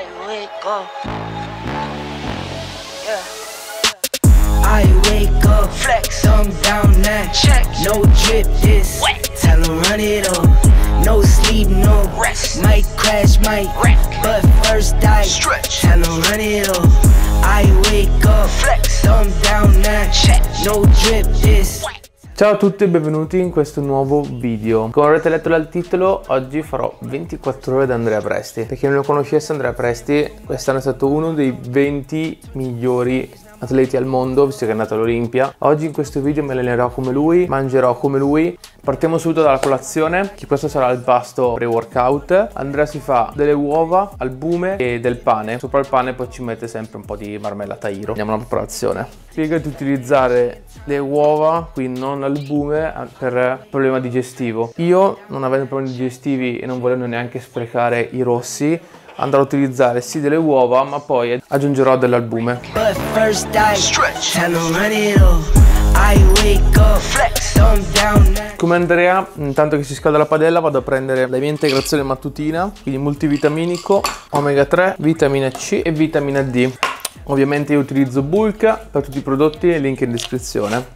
I wake up. Yeah. I wake up, flex, thumb down now. Check. No drip this, Wet. tell 'em run it up. No sleep, no Rest. Might crash, might Wreck. but first I Stretch. Tell 'em run it up. I wake up, Flex. thumb down now. Check. No drip this. Ciao a tutti e benvenuti in questo nuovo video. Come avrete letto dal titolo, oggi farò 24 ore da Andrea Presti. Per chi non lo conoscesse, Andrea Presti quest'anno è stato uno dei 20 migliori atleti al mondo, visto che è andato all'Olimpia. Oggi in questo video mi allenerò come lui, mangerò come lui. Partiamo subito dalla colazione, che questo sarà il pasto pre-workout. Andrea si fa delle uova, albume e del pane. Sopra il pane poi ci mette sempre un po' di marmellata Iro. Andiamo alla preparazione. Spiega di utilizzare le uova, quindi non l'albume, per problema digestivo. Io, non avendo problemi digestivi e non volendo neanche sprecare i rossi, andrò a utilizzare sì delle uova, ma poi aggiungerò dell'albume. Come Andrea, intanto che si scalda la padella, vado a prendere la mia integrazione mattutina, quindi multivitaminico, omega 3, vitamina C e vitamina D. Ovviamente io utilizzo Bulk per tutti i prodotti, link in descrizione.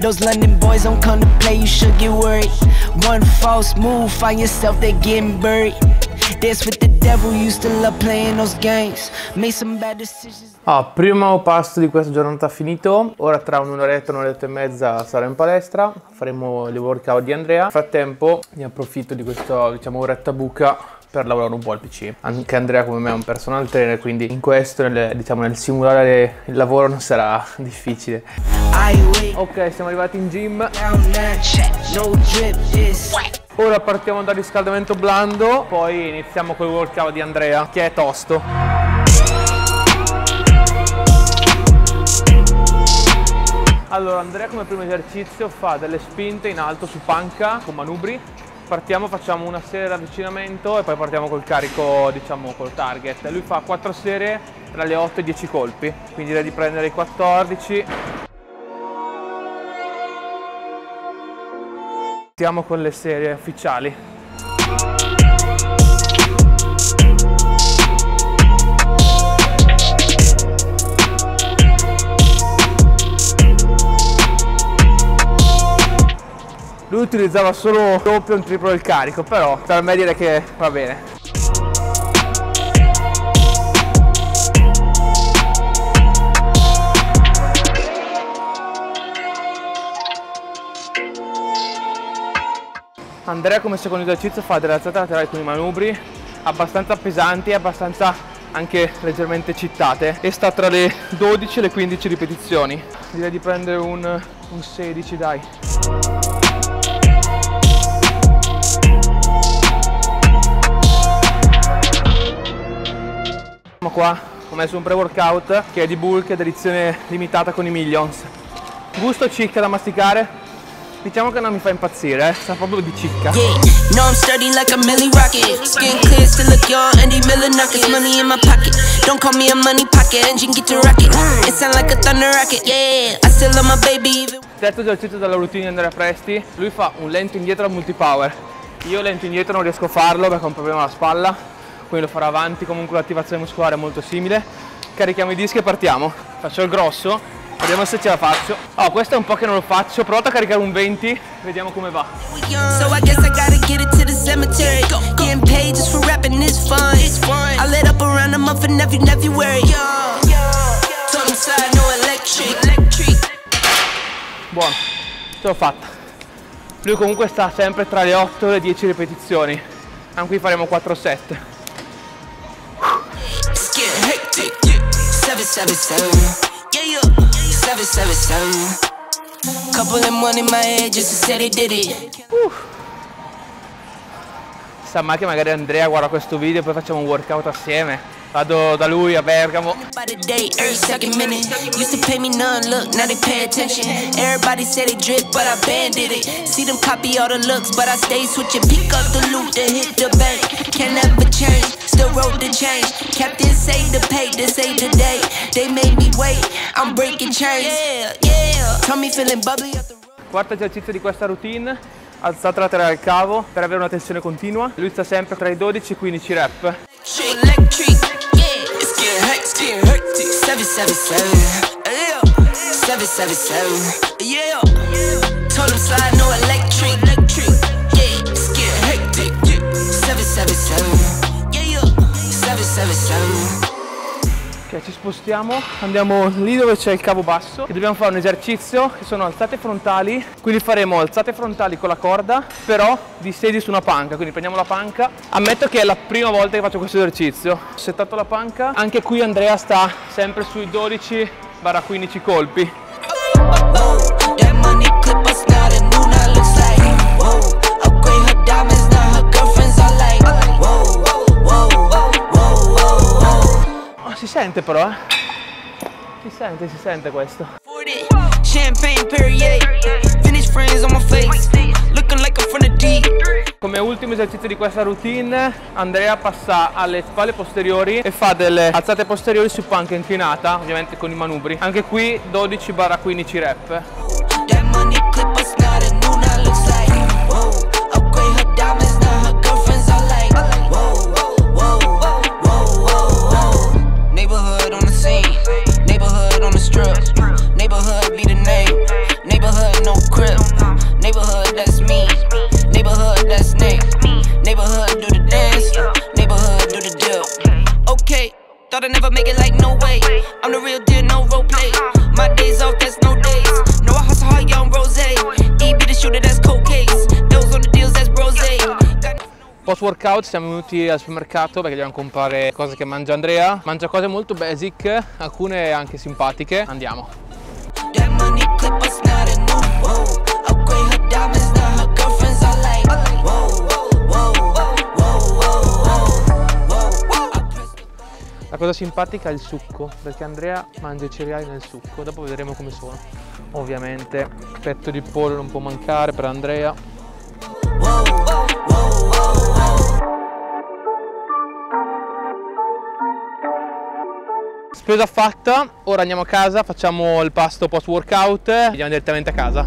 Those London boys don't come to play, you should get worried. One false move, find yourself they getting buried. Dance with the devil, used to love playing those games. Made some bad decisions. Ah, primo pasto di questa giornata finito. Ora tra un'oretta, un'oretta e mezza sarò in palestra. Faremo le workout di Andrea. Nel frattempo ne approfitto di questa, diciamo, oretta buca per lavorare un po' al PC. Anche Andrea come me è un personal trainer, quindi in questo, nel, diciamo, nel simulare il lavoro non sarà difficile. Ok, siamo arrivati in gym. Ora partiamo dal riscaldamento blando, poi iniziamo col workout di Andrea, che è tosto. Allora, Andrea come primo esercizio fa delle spinte in alto su panca con manubri. Partiamo, facciamo una serie di avvicinamento e poi partiamo col carico, diciamo, col target. Lui fa 4 serie tra le 8 e 10 colpi, quindi direi di prendere i 14. Iniziamo con le serie ufficiali. Utilizzava solo doppio e un triplo del carico, però per me dire che va bene. Andrea come secondo esercizio fa delle alzate laterali con i manubri abbastanza pesanti e abbastanza anche leggermente cittate e sta tra le 12 e le 15 ripetizioni. Direi di prendere un, un 16 dai. Siamo qua, ho messo un pre-workout che è di bulk ed edizione limitata con i millions. Gusto cicca da masticare? Diciamo che non mi fa impazzire, eh, sa proprio di cicca. Yeah, no, I'm sturdy like a Millie Rocket. Skin clear, still look young, Andy Miller Nuggets. Money in my pocket. Don't call me a money pocket. Engine get to rocket. It sound like a thunder rocket. Yeah, I still love my baby. Even Terzo esercizio della routine di Andrea Presti, lui fa un lento indietro al multipower. Io lento indietro non riesco a farlo perché ho un problema alla spalla, quindi lo farò avanti, comunque l'attivazione muscolare è molto simile. Carichiamo i dischi e partiamo. Faccio il grosso, vediamo se ce la faccio. Oh, questo è un po' che non lo faccio, provate a caricare un 20, vediamo come va. we young, so I guess I gotta get it to the cemetery. Getting paid just for rapping is fun. It's fun. I lit up around a month and every February. Told him side, no electric. Electric. Buono, ce l'ho fatta. Lui comunque sta sempre tra le 8 e le 10 ripetizioni. Anche qui faremo 4 set. It's hectic. Seven, seven, seven. Yeah, yeah. Seven, seven, seven. Couple of money in my head just to say they did it. Sa mai che magari Andrea guarda questo video e poi facciamo un workout assieme. Vado da lui a Bergamo. Minute. Used to change, still. Captain say the pay, this ain't the day. They made me wait, I'm breaking chains. Yeah, yeah. Tommy feeling bubbly road. quarto esercizio di questa routine, alzata laterale al cavo per avere una tensione continua. Lui sta sempre tra i 12 e i 15 rep. Electric, hectic. 777, yeah, 777, yeah. Told him slide no electric, electric, yeah, it's getting hectic, yeah. 777, yeah, yeah, 777. Ok, ci spostiamo, andiamo lì dove c'è il cavo basso e dobbiamo fare un esercizio che sono alzate frontali, quindi faremo alzate frontali con la corda, però distesi su una panca, quindi prendiamo la panca. Ammetto che è la prima volta che faccio questo esercizio. Ho settato la panca, anche qui Andrea sta sempre sui 12-15 colpi. Sente però, eh. Si sente, si sente questo. 40 champagne Perrier, vintage friends on my face, looking like I'm from the deep. Come ultimo esercizio di questa routine, Andrea passa alle spalle posteriori e fa delle alzate posteriori su panca inclinata, ovviamente con i manubri. Anche qui 12-15 rep. Post workout siamo venuti al supermercato perché dobbiamo comprare cose che mangia Andrea. Mangia cose molto basic, alcune anche simpatiche. Andiamo. La cosa simpatica è il succo, perché Andrea mangia i cereali nel succo, dopo vedremo come sono. Ovviamente petto di pollo non può mancare per Andrea. whoa, whoa, whoa. Spesa fatta, ora andiamo a casa, facciamo il pasto post workout e andiamo direttamente a casa.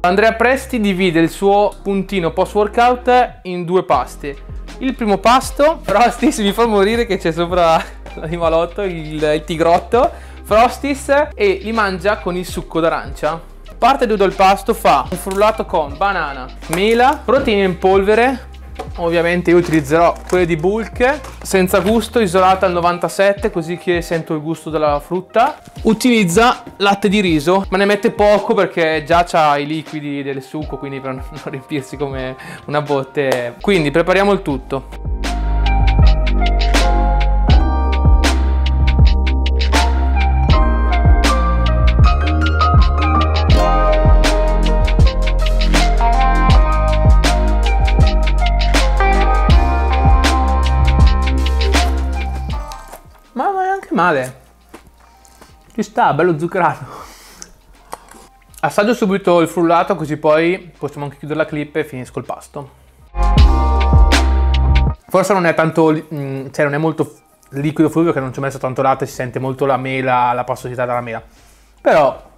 Andrea Presti divide il suo puntino post workout in due pasti. Il primo pasto, Frostis mi fa morire che c'è sopra l'animalotto, il, il tigrotto, Frostis e li mangia con il succo d'arancia. Parte 2 del pasto fa un frullato con banana, mela, proteine in polvere, Ovviamente io utilizzerò quelle di bulk senza gusto, isolata al 97 così che sento il gusto della frutta. Utilizza latte di riso, ma ne mette poco perché già ha i liquidi del succo, quindi per non riempirsi come una botte. Quindi prepariamo il tutto. Male. Ci sta, bello zuccherato. Assaggio subito il frullato così poi possiamo anche chiudere la clip e finisco il pasto. Forse non è tanto, mm, cioè non è molto liquido fluido che non ci ho messo tanto latte, si sente molto la mela, la passosità della mela. Però,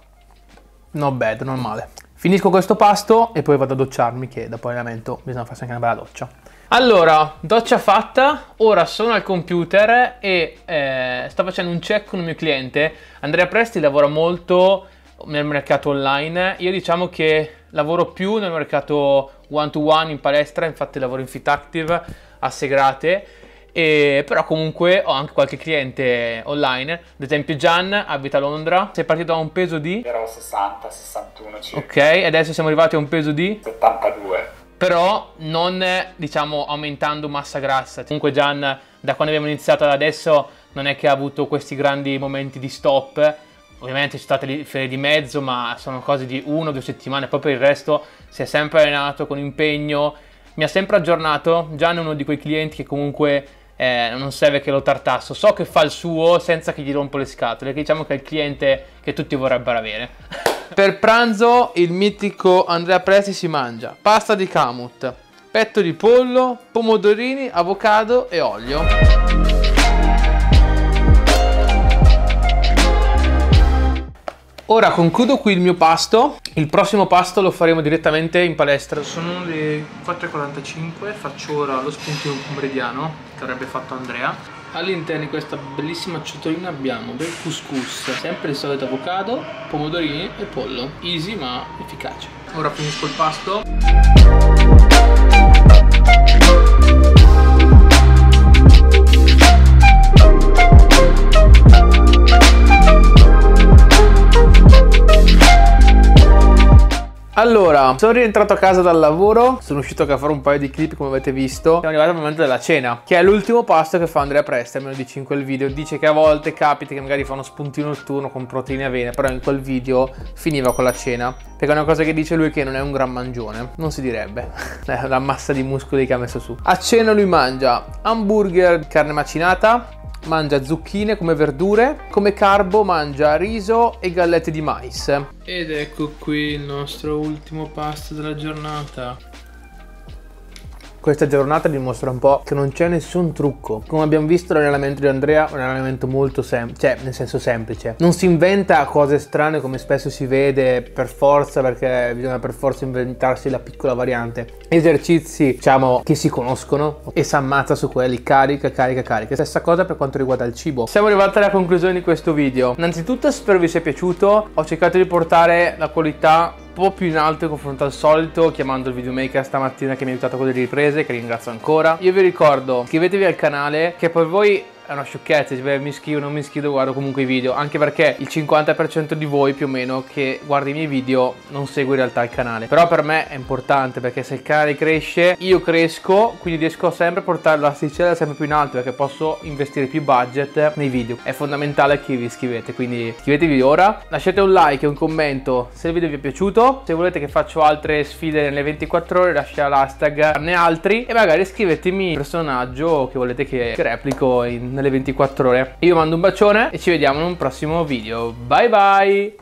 not bad, non male. Finisco questo pasto e poi vado a docciarmi che dopo l'allenamento bisogna farsi anche una bella doccia. Allora, doccia fatta, ora sono al computer e eh, sto facendo un check con il mio cliente. Andrea Presti lavora molto nel mercato online. Io diciamo che lavoro più nel mercato one to one in palestra, infatti lavoro in Fit Active a Segrate. E, però comunque ho anche qualche cliente online, ad esempio Gian abita a Londra, sei partito da un peso di... Ero 60, 61 circa, Ok, adesso siamo arrivati a un peso di... 72. Però non diciamo aumentando massa grassa. Comunque Gian da quando abbiamo iniziato ad adesso non è che ha avuto questi grandi momenti di stop. Ovviamente ci sono state le ferie di mezzo, ma sono cose di uno o due settimane. Poi per il resto si è sempre allenato con impegno. Mi ha sempre aggiornato. Gian è uno di quei clienti che comunque eh, non serve che lo tartasso. So che fa il suo senza che gli rompo le scatole. Che diciamo che è il cliente che tutti vorrebbero avere. per pranzo il mitico Andrea Presti si mangia pasta di kamut, petto di pollo, pomodorini, avocado e olio. Ora concludo qui il mio pasto. Il prossimo pasto lo faremo direttamente in palestra. Sono le 4.45, faccio ora lo spuntino pomeridiano che avrebbe fatto Andrea. All'interno di questa bellissima ciotolina abbiamo del couscous, sempre il solito avocado, pomodorini e pollo. Easy ma efficace. Ora finisco il pasto. Allora, sono rientrato a casa dal lavoro, sono uscito a fare un paio di clip come avete visto. Siamo arrivati al momento della cena, che è l'ultimo pasto che fa Andrea Presta, almeno dice in quel video. Dice che a volte capita che magari fa uno spuntino notturno con proteine e avena, però in quel video finiva con la cena. Perché è una cosa che dice lui che non è un gran mangione, non si direbbe, la massa di muscoli che ha messo su. A cena lui mangia hamburger, carne macinata, mangia zucchine come verdure, come carbo mangia riso e gallette di mais. Ed ecco qui il nostro ultimo pasto della giornata. Questa giornata dimostra un po' che non c'è nessun trucco. Come abbiamo visto l'allenamento di Andrea è un allenamento molto semplice, cioè nel senso semplice. Non si inventa cose strane come spesso si vede per forza perché bisogna per forza inventarsi la piccola variante. Esercizi, diciamo, che si conoscono e si ammazza su quelli, carica, carica, carica. Stessa cosa per quanto riguarda il cibo. Siamo arrivati alla conclusione di questo video. Innanzitutto spero vi sia piaciuto. Ho cercato di portare la qualità po' più in alto in confronto al solito chiamando il videomaker stamattina che mi ha aiutato con le riprese che ringrazio ancora. Io vi ricordo iscrivetevi al canale che per voi è una sciocchezza, cioè, mi iscrivo, non mi iscrivo, guardo comunque i video, anche perché il 50% di voi più o meno che guarda i miei video non segue in realtà il canale, però per me è importante perché se il canale cresce io cresco, quindi riesco sempre a portare l'asticella sempre più in alto perché posso investire più budget nei video, è fondamentale che vi iscrivete, quindi iscrivetevi ora, lasciate un like e un commento se il video vi è piaciuto, se volete che faccio altre sfide nelle 24 ore lasciate l'hashtag ne altri e magari scrivetemi il personaggio che volete che replico in nelle 24 ore. Io mando un bacione e ci vediamo in un prossimo video. Bye bye!